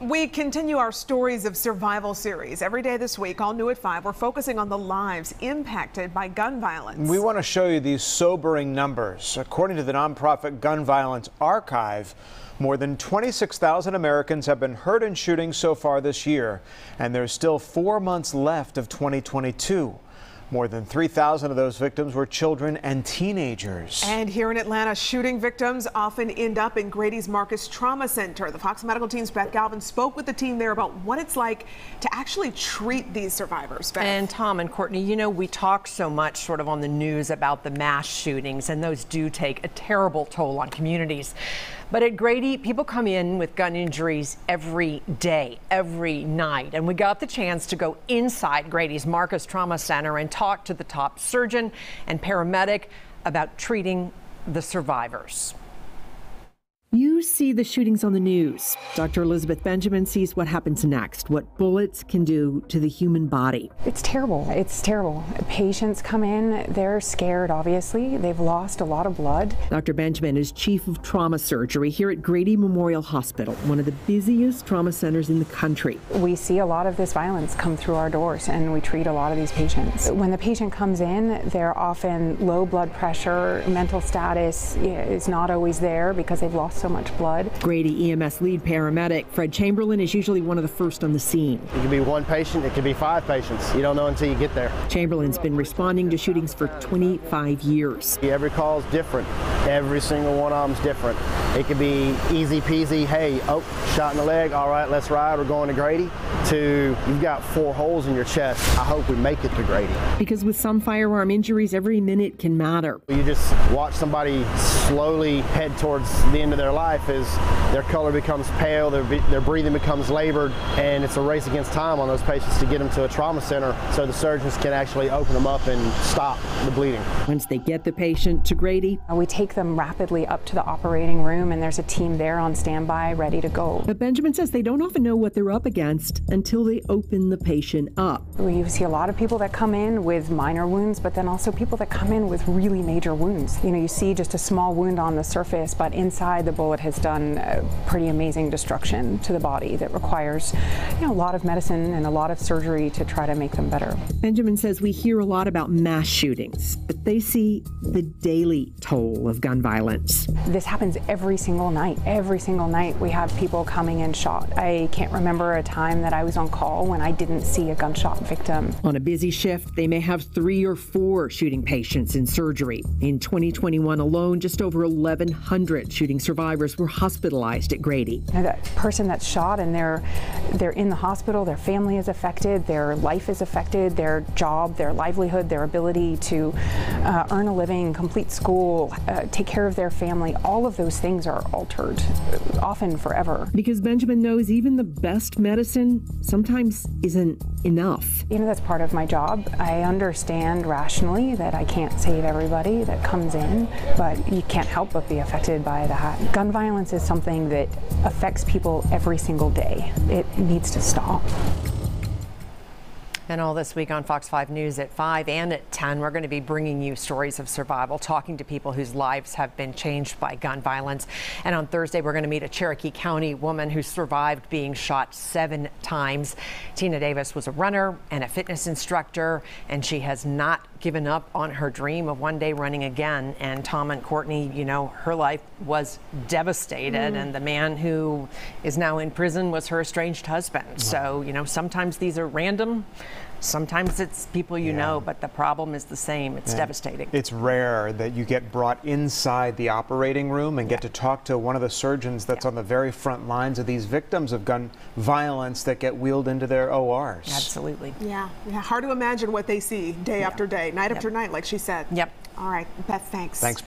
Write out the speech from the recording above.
We continue our Stories of Survival series. Every day this week, all new at 5, we're focusing on the lives impacted by gun violence. We want to show you these sobering numbers. According to the nonprofit Gun Violence Archive, more than 26,000 Americans have been hurt in shootings so far this year, and there's still four months left of 2022. More than 3,000 of those victims were children and teenagers. And here in Atlanta, shooting victims often end up in Grady's Marcus Trauma Center. The Fox Medical team's Beth Galvin spoke with the team there about what it's like to actually treat these survivors. Beth. And Tom and Courtney, you know, we talk so much sort of on the news about the mass shootings, and those do take a terrible toll on communities. But at Grady, people come in with gun injuries every day, every night. And we got the chance to go inside Grady's Marcus Trauma Center and talk to the top surgeon and paramedic about treating the survivors. See the shootings on the news. Dr. Elizabeth Benjamin sees what happens next, what bullets can do to the human body. It's terrible. It's terrible. Patients come in, they're scared, obviously. They've lost a lot of blood. Dr. Benjamin is chief of trauma surgery here at Grady Memorial Hospital, one of the busiest trauma centers in the country. We see a lot of this violence come through our doors, and we treat a lot of these patients. When the patient comes in, they're often low blood pressure, mental status is not always there because they've lost so much blood. Grady EMS lead paramedic Fred Chamberlain is usually one of the first on the scene. It could be one patient, it could be five patients. You don't know until you get there. Chamberlain's been responding to shootings for 25 years. Every call is different. Every single one of them's different. It could be easy peasy, hey, oh, shot in the leg, all right, let's ride, we're going to Grady, to you've got four holes in your chest, I hope we make it to Grady. Because with some firearm injuries, every minute can matter. You just watch somebody slowly head towards the end of their their life is their color becomes pale, their, their breathing becomes labored, and it's a race against time on those patients to get them to a trauma center so the surgeons can actually open them up and stop the bleeding. Once they get the patient to Grady, we take them rapidly up to the operating room, and there's a team there on standby ready to go. But Benjamin says they don't often know what they're up against until they open the patient up. We see a lot of people that come in with minor wounds, but then also people that come in with really major wounds. You know, you see just a small wound on the surface, but inside the bullet has done uh, pretty amazing destruction to the body that requires you know, a lot of medicine and a lot of surgery to try to make them better. Benjamin says we hear a lot about mass shootings, but they see the daily toll of gun violence. This happens every single night. Every single night we have people coming in shot. I can't remember a time that I was on call when I didn't see a gunshot victim. On a busy shift, they may have three or four shooting patients in surgery. In 2021 alone, just over 1,100 shooting survivors were hospitalized at Grady. Know, that person that's shot and they're they're in the hospital, their family is affected, their life is affected, their job, their livelihood, their ability to uh, earn a living, complete school, uh, take care of their family, all of those things are altered, often forever. Because Benjamin knows even the best medicine sometimes isn't enough. You know, that's part of my job. I understand rationally that I can't save everybody that comes in, but you can't help but be affected by that gun violence is something that affects people every single day. It needs to stop. And all this week on Fox 5 News at 5 and at 10, we're going to be bringing you stories of survival, talking to people whose lives have been changed by gun violence. And on Thursday, we're going to meet a Cherokee County woman who survived being shot seven times. Tina Davis was a runner and a fitness instructor, and she has not given up on her dream of one day running again. And Tom and Courtney, you know, her life was devastated, mm. and the man who is now in prison was her estranged husband. Wow. So, you know, sometimes these are random. Sometimes it's people you yeah. know, but the problem is the same. It's yeah. devastating. It's rare that you get brought inside the operating room and get to talk to one of the surgeons that's on the very front lines of these victims of gun violence that get wheeled into their ORs. Absolutely. Yeah. yeah. Hard to imagine what they see day after day, night yep. after night, like she said. Yep. All right. Beth, thanks. Thanks.